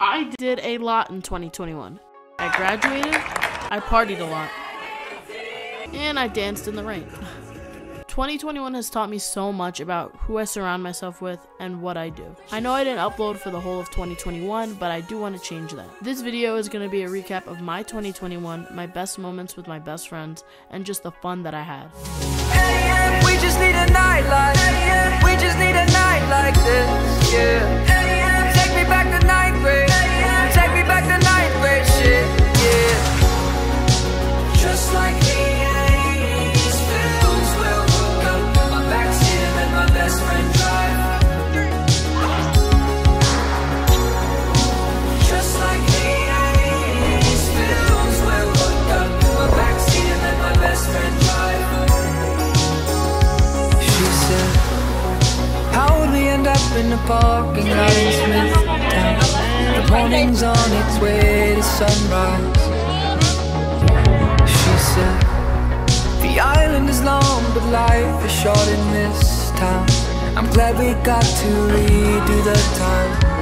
I did a lot in 2021. I graduated, I partied a lot, and I danced in the rain. 2021 has taught me so much about who I surround myself with and what I do. I know I didn't upload for the whole of 2021, but I do want to change that. This video is going to be a recap of my 2021, my best moments with my best friends, and just the fun that I had. Up in the parking lot in Smithtown? The morning's on its way to sunrise. She said, The island is long, but life is short in this town. I'm glad we got to redo the time.